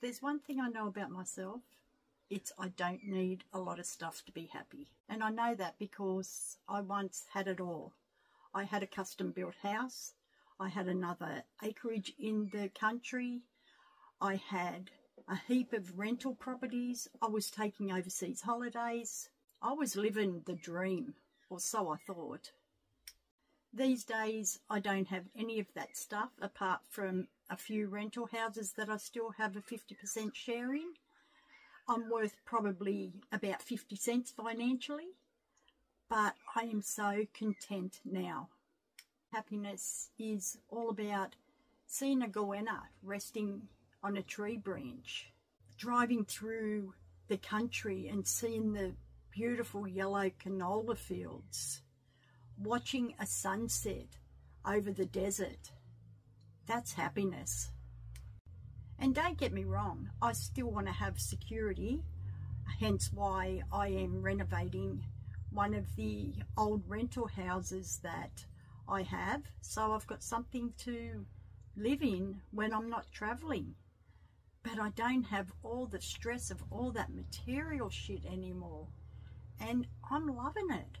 There's one thing I know about myself. It's I don't need a lot of stuff to be happy. And I know that because I once had it all. I had a custom built house. I had another acreage in the country. I had a heap of rental properties. I was taking overseas holidays. I was living the dream, or so I thought. These days, I don't have any of that stuff apart from a few rental houses that I still have a 50% share in. I'm worth probably about 50 cents financially, but I am so content now. Happiness is all about seeing a goanna resting on a tree branch, driving through the country and seeing the beautiful yellow canola fields, watching a sunset over the desert. That's happiness. And don't get me wrong, I still want to have security, hence why I am renovating one of the old rental houses that I have. So I've got something to live in when I'm not travelling. But I don't have all the stress of all that material shit anymore. And I'm loving it.